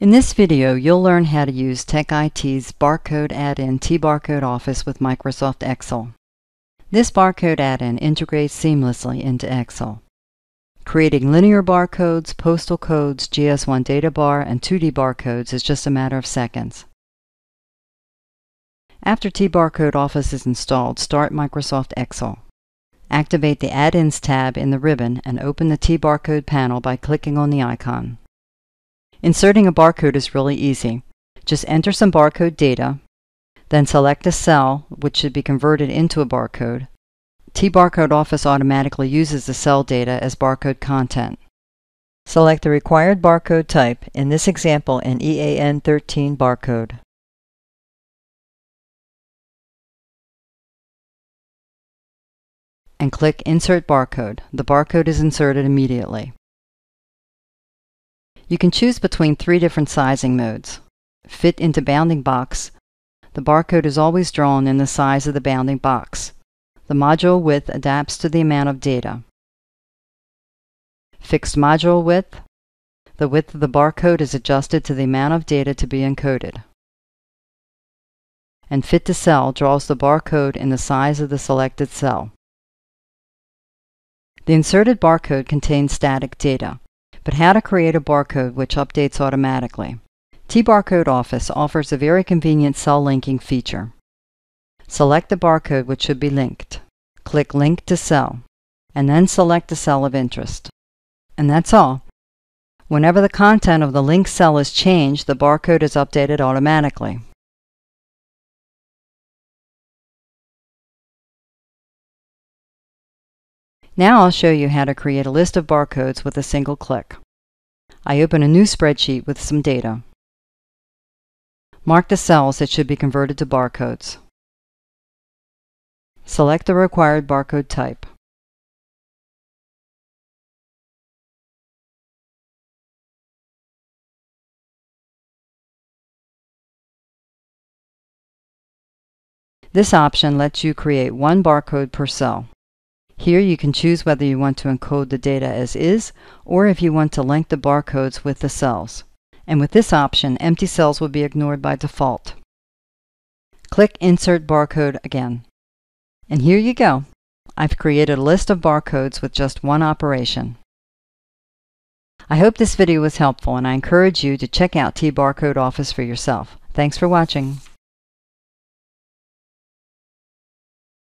In this video, you'll learn how to use TEC-IT's barcode add-in TBarCode Office with Microsoft Excel. This barcode add-in integrates seamlessly into Excel. Creating linear barcodes, postal codes, GS1 DataBar, and 2D barcodes is just a matter of seconds. After TBarCode Office is installed, start Microsoft Excel. Activate the Add-ins tab in the ribbon and open the TBarCode panel by clicking on the icon. Inserting a barcode is really easy. Just enter some barcode data, then select a cell which should be converted into a barcode. TBarCode Office automatically uses the cell data as barcode content. Select the required barcode type, in this example an EAN13 barcode. And click Insert Barcode. The barcode is inserted immediately. You can choose between three different sizing modes. Fit into bounding box. The barcode is always drawn in the size of the bounding box. The module width adapts to the amount of data. Fixed module width. The width of the barcode is adjusted to the amount of data to be encoded. And fit to cell draws the barcode in the size of the selected cell. The inserted barcode contains static data but how to create a barcode which updates automatically. TBarCode Office offers a very convenient cell linking feature. Select the barcode which should be linked. Click Link to Cell, and then select the cell of interest. And that's all. Whenever the content of the linked cell is changed, the barcode is updated automatically. Now I'll show you how to create a list of barcodes with a single click. I open a new spreadsheet with some data. Mark the cells that should be converted to barcodes. Select the required barcode type. This option lets you create one barcode per cell. Here you can choose whether you want to encode the data as is or if you want to link the barcodes with the cells. And with this option, empty cells will be ignored by default. Click Insert Barcode again. And here you go. I've created a list of barcodes with just one operation. I hope this video was helpful and I encourage you to check out TBarCode Office for yourself. Thanks for watching.